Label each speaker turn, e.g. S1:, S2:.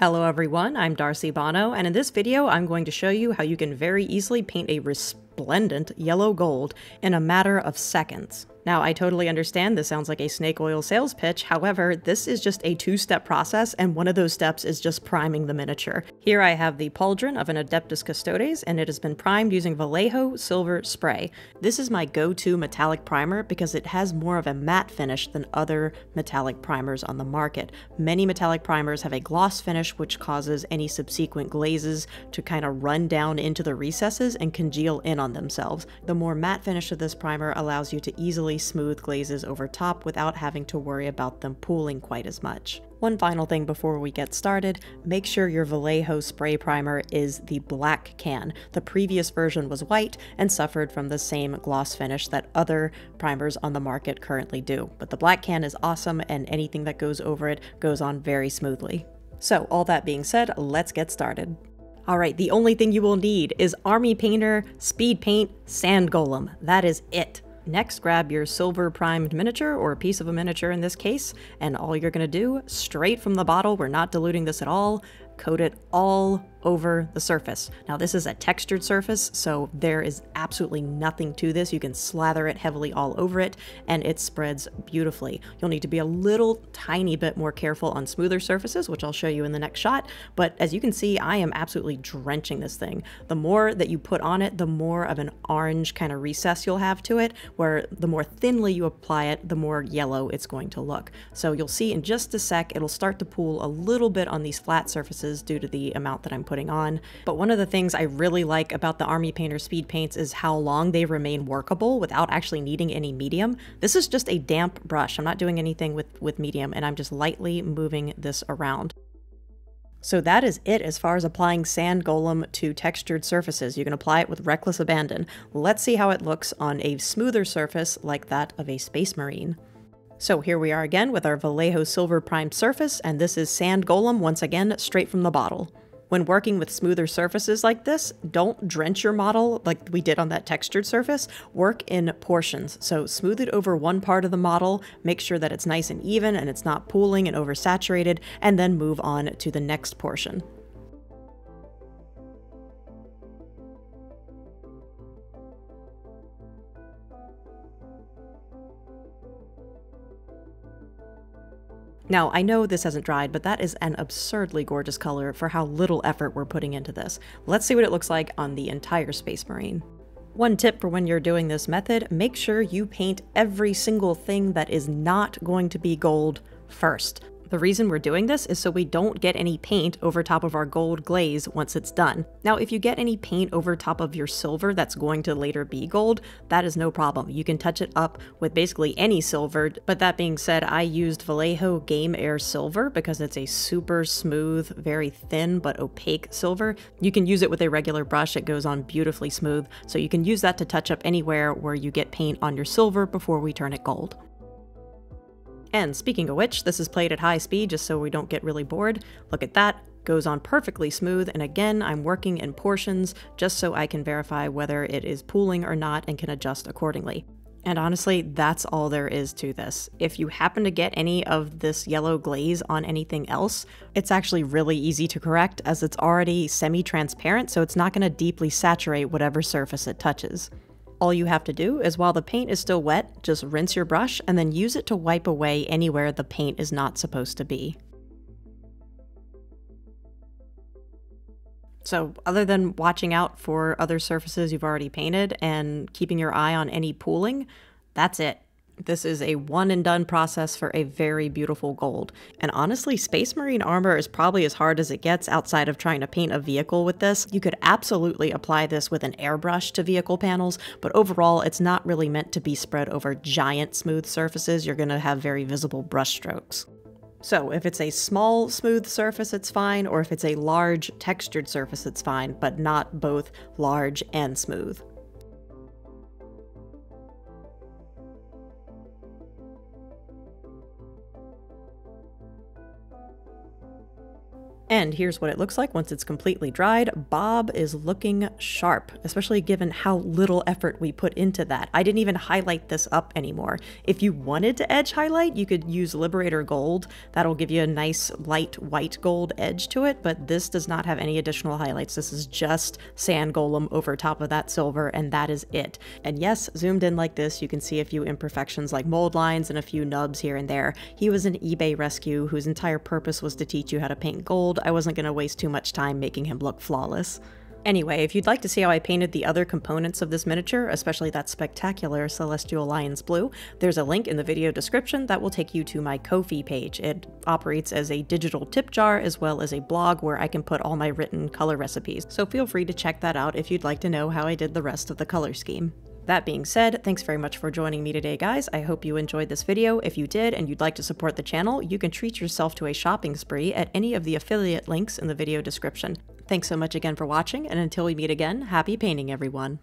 S1: Hello everyone, I'm Darcy Bono, and in this video I'm going to show you how you can very easily paint a resplendent yellow gold in a matter of seconds. Now, I totally understand this sounds like a snake oil sales pitch, however, this is just a two-step process, and one of those steps is just priming the miniature. Here I have the pauldron of an Adeptus Custodes, and it has been primed using Vallejo Silver Spray. This is my go-to metallic primer because it has more of a matte finish than other metallic primers on the market. Many metallic primers have a gloss finish which causes any subsequent glazes to kind of run down into the recesses and congeal in on themselves. The more matte finish of this primer allows you to easily smooth glazes over top without having to worry about them pooling quite as much. One final thing before we get started, make sure your Vallejo spray primer is the black can. The previous version was white and suffered from the same gloss finish that other primers on the market currently do. But the black can is awesome and anything that goes over it goes on very smoothly. So all that being said, let's get started. Alright, the only thing you will need is Army Painter, Speed Paint, Sand Golem. That is it. Next, grab your silver primed miniature, or a piece of a miniature in this case, and all you're to do, straight from the bottle, we're not diluting this at all, coat it all over the surface. Now this is a textured surface, so there is absolutely nothing to this. You can slather it heavily all over it and it spreads beautifully. You'll need to be a little tiny bit more careful on smoother surfaces, which I'll show you in the next shot. But as you can see, I am absolutely drenching this thing. The more that you put on it, the more of an orange kind of recess you'll have to it, where the more thinly you apply it, the more yellow it's going to look. So you'll see in just a sec, it'll start to pool a little bit on these flat surfaces due to the amount that I'm putting on. But one of the things I really like about the Army Painter Speed Paints is how long they remain workable without actually needing any medium. This is just a damp brush. I'm not doing anything with, with medium and I'm just lightly moving this around. So that is it as far as applying Sand Golem to textured surfaces. You can apply it with reckless abandon. Let's see how it looks on a smoother surface like that of a Space Marine. So here we are again with our Vallejo Silver Primed surface, and this is Sand Golem once again straight from the bottle. When working with smoother surfaces like this, don't drench your model like we did on that textured surface. Work in portions. So smooth it over one part of the model, make sure that it's nice and even and it's not pooling and oversaturated, and then move on to the next portion. Now, I know this hasn't dried, but that is an absurdly gorgeous color for how little effort we're putting into this. Let's see what it looks like on the entire Space Marine. One tip for when you're doing this method, make sure you paint every single thing that is not going to be gold first. The reason we're doing this is so we don't get any paint over top of our gold glaze once it's done. Now, if you get any paint over top of your silver that's going to later be gold, that is no problem. You can touch it up with basically any silver, but that being said, I used Vallejo Game Air Silver because it's a super smooth, very thin but opaque silver. You can use it with a regular brush, it goes on beautifully smooth, so you can use that to touch up anywhere where you get paint on your silver before we turn it gold. And speaking of which, this is played at high speed just so we don't get really bored. Look at that, goes on perfectly smooth, and again, I'm working in portions just so I can verify whether it is pooling or not and can adjust accordingly. And honestly, that's all there is to this. If you happen to get any of this yellow glaze on anything else, it's actually really easy to correct as it's already semi-transparent, so it's not going to deeply saturate whatever surface it touches. All you have to do is while the paint is still wet, just rinse your brush and then use it to wipe away anywhere the paint is not supposed to be. So other than watching out for other surfaces you've already painted and keeping your eye on any pooling, that's it. This is a one and done process for a very beautiful gold. And honestly, Space Marine armor is probably as hard as it gets outside of trying to paint a vehicle with this. You could absolutely apply this with an airbrush to vehicle panels, but overall it's not really meant to be spread over giant smooth surfaces. You're gonna have very visible brush strokes. So if it's a small smooth surface, it's fine, or if it's a large textured surface, it's fine, but not both large and smooth. And here's what it looks like once it's completely dried. Bob is looking sharp, especially given how little effort we put into that. I didn't even highlight this up anymore. If you wanted to edge highlight, you could use Liberator Gold. That'll give you a nice light white gold edge to it, but this does not have any additional highlights. This is just sand golem over top of that silver, and that is it. And yes, zoomed in like this, you can see a few imperfections like mold lines and a few nubs here and there. He was an eBay rescue whose entire purpose was to teach you how to paint gold I wasn't going to waste too much time making him look flawless. Anyway, if you'd like to see how I painted the other components of this miniature, especially that spectacular Celestial Lion's Blue, there's a link in the video description that will take you to my Ko-fi page. It operates as a digital tip jar as well as a blog where I can put all my written color recipes, so feel free to check that out if you'd like to know how I did the rest of the color scheme. That being said, thanks very much for joining me today, guys. I hope you enjoyed this video. If you did and you'd like to support the channel, you can treat yourself to a shopping spree at any of the affiliate links in the video description. Thanks so much again for watching, and until we meet again, happy painting, everyone!